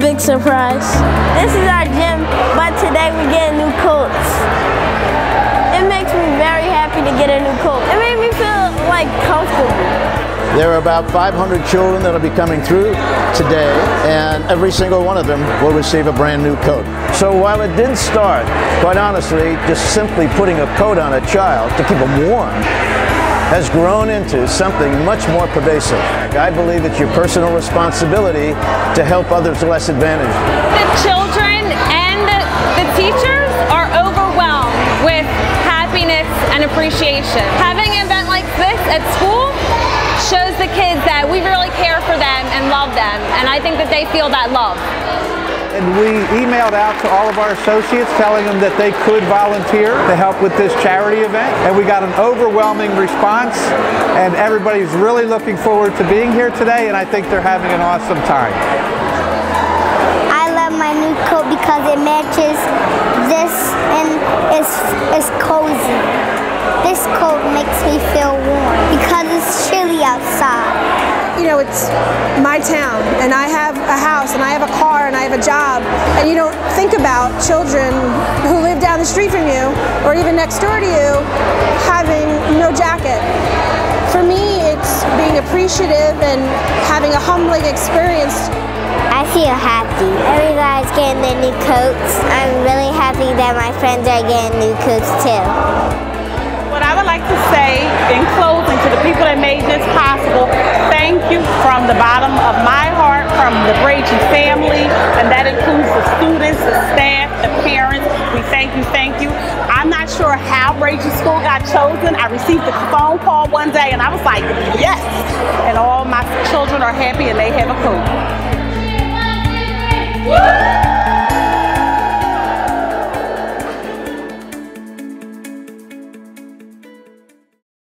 big surprise. This is our gym, but today we're getting new coats. It makes me very happy to get a new coat. It made me feel like comfortable. There are about 500 children that will be coming through today, and every single one of them will receive a brand new coat. So while it didn't start, quite honestly, just simply putting a coat on a child to keep them warm, has grown into something much more pervasive. I believe it's your personal responsibility to help others less advantaged. The children and the, teachers are overwhelmed with happiness and appreciation. Having an event like this at school shows the kids that we really care for them and love them, and I think that they feel that love. And we emailed out to all of our associates telling them that they could volunteer to help with this charity event. And we got an overwhelming response. And everybody's really looking forward to being here today. And I think they're having an awesome time. I love my new coat because it matches this and it's, it's cozy. This coat makes me feel warm because it's chilly outside know, it's my town and I have a house and I have a car and I have a job and you don't think about children who live down the street from you or even next door to you having no jacket. For me, it's being appreciative and having a humbling experience. I feel happy. Everybody's getting their new coats. I'm really happy that my friends are getting new coats too. What I would like to say in closing bottom of my heart, from the Brady family, and that includes the students, the staff, the parents. We thank you, thank you. I'm not sure how Brady School got chosen. I received a phone call one day and I was like, yes. And all my children are happy and they have a coat.